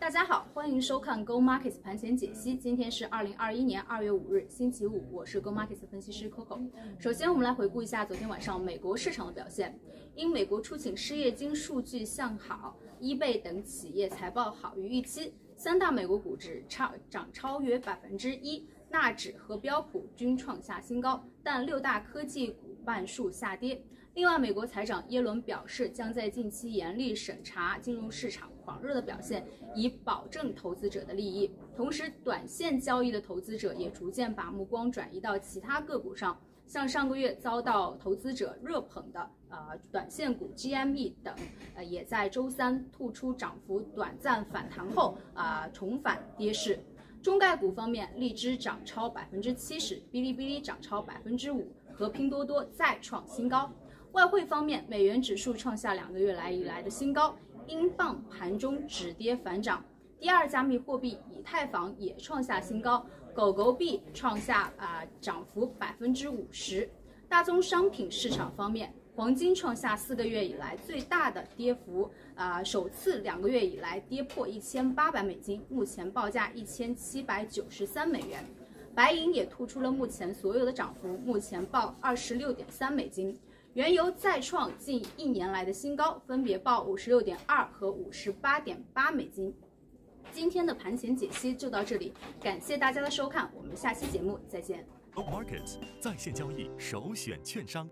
大家好，欢迎收看 Go Markets 盘前解析。今天是二零二一年二月五日，星期五，我是 Go Markets 分析师 Coco。首先，我们来回顾一下昨天晚上美国市场的表现。因美国出勤失业金数据向好，eBay 等企业财报好于预期，三大美国股指超涨超约百分之一，纳指和标普均创下新高，但六大科技股半数下跌。另外，美国财长耶伦表示，将在近期严厉审查金融市场狂热的表现，以保证投资者的利益。同时，短线交易的投资者也逐渐把目光转移到其他个股上，像上个月遭到投资者热捧的呃短线股 GME 等，呃也在周三吐出涨幅短暂反弹后啊重返跌势。中概股方面，荔枝涨超百分之七十，哔哩哔哩涨超百分之五，和拼多多再创新高。外汇方面，美元指数创下两个月来以来的新高，英镑盘中止跌反涨。第二加密货币以太坊也创下新高，狗狗币创下啊涨幅百分之五十。大宗商品市场方面，黄金创下四个月以来最大的跌幅，啊首次两个月以来跌破一千八百美金，目前报价一千七百九十三美元。白银也突出了目前所有的涨幅，目前报二十六点三美金。原油再创近一年来的新高，分别报五十六点二和五十八点八美金。今天的盘前解析就到这里，感谢大家的收看，我们下期节目再见。Markets 在线交易首选券商。